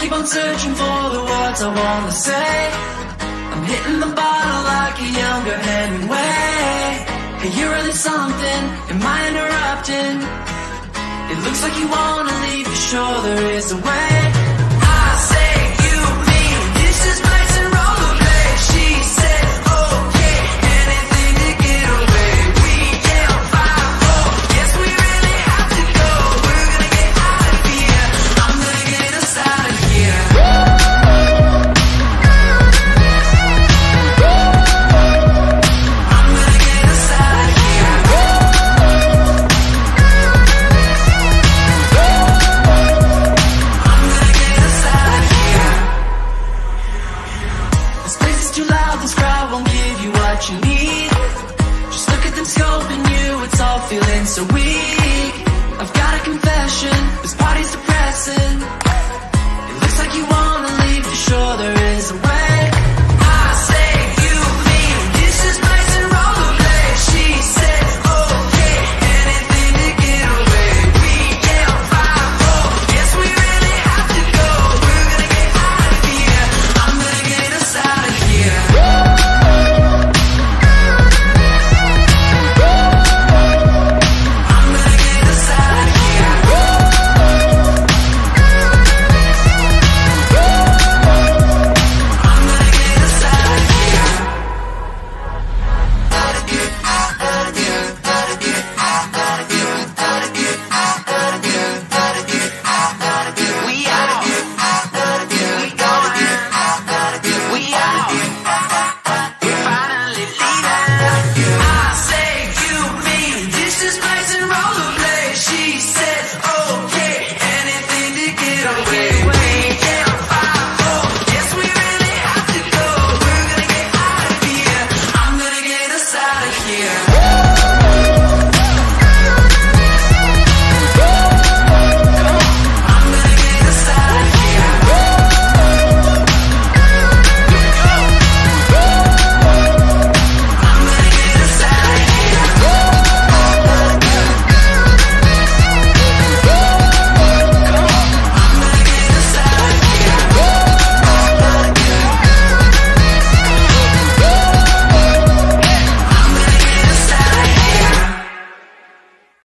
keep on searching for the words I wanna say. I'm hitting the bottle like a younger Hemingway. Hey, you're really something. Am I interrupting? It looks like you wanna leave. You sure there is a way? What you need. Just look at them scoping you, it's all feeling so weak. I've got a confession,